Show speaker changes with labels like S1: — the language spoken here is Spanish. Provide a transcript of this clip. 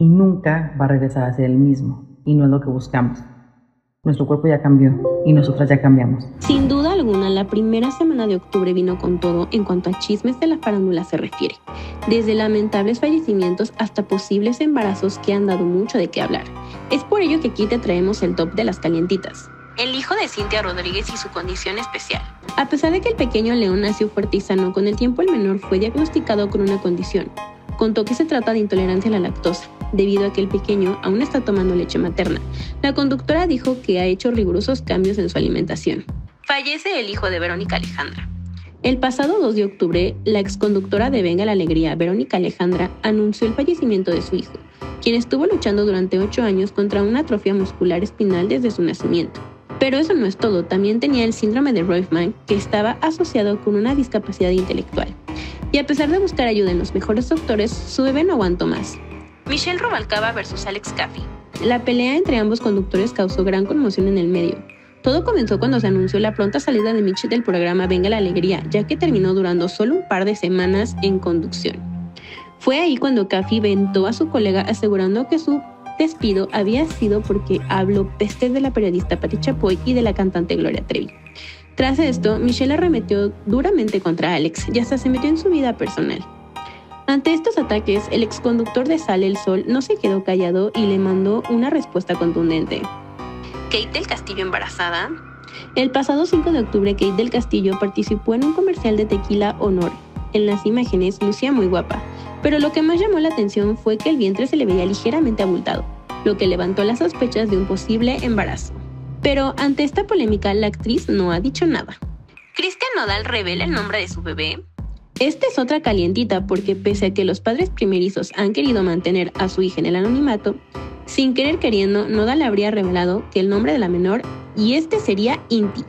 S1: y nunca va a regresar a ser el mismo, y no es lo que buscamos. Nuestro cuerpo ya cambió y nosotras ya cambiamos.
S2: Sin duda alguna, la primera semana de octubre vino con todo en cuanto a chismes de la farándula se refiere, desde lamentables fallecimientos hasta posibles embarazos que han dado mucho de qué hablar. Es por ello que aquí te traemos el top de las calientitas. El hijo de Cintia Rodríguez y su condición especial. A pesar de que el pequeño León nació fuerte y sano, con el tiempo el menor fue diagnosticado con una condición. Contó que se trata de intolerancia a la lactosa, debido a que el pequeño aún está tomando leche materna. La conductora dijo que ha hecho rigurosos cambios en su alimentación. Fallece el hijo de Verónica Alejandra. El pasado 2 de octubre, la exconductora de Venga la Alegría, Verónica Alejandra, anunció el fallecimiento de su hijo, quien estuvo luchando durante 8 años contra una atrofia muscular espinal desde su nacimiento. Pero eso no es todo, también tenía el síndrome de Roifman, que estaba asociado con una discapacidad intelectual. Y a pesar de buscar ayuda en los mejores doctores, su bebé no aguantó más. Michelle Robalcaba versus Alex Caffey. La pelea entre ambos conductores causó gran conmoción en el medio. Todo comenzó cuando se anunció la pronta salida de Mitch del programa Venga la Alegría, ya que terminó durando solo un par de semanas en conducción. Fue ahí cuando Caffey ventó a su colega asegurando que su despido había sido porque habló peste de la periodista Patti Chapoy y de la cantante Gloria Trevi. Tras esto, Michelle arremetió duramente contra Alex y hasta se metió en su vida personal. Ante estos ataques, el exconductor de Sale el Sol no se quedó callado y le mandó una respuesta contundente. Kate del Castillo embarazada. El pasado 5 de octubre, Kate del Castillo participó en un comercial de tequila Honor. En las imágenes lucía muy guapa, pero lo que más llamó la atención fue que el vientre se le veía ligeramente abultado, lo que levantó las sospechas de un posible embarazo. Pero ante esta polémica, la actriz no ha dicho nada. ¿Cristian Nodal revela el nombre de su bebé? Esta es otra calientita porque pese a que los padres primerizos han querido mantener a su hija en el anonimato, sin querer queriendo, Nodal habría revelado que el nombre de la menor y este sería Inti.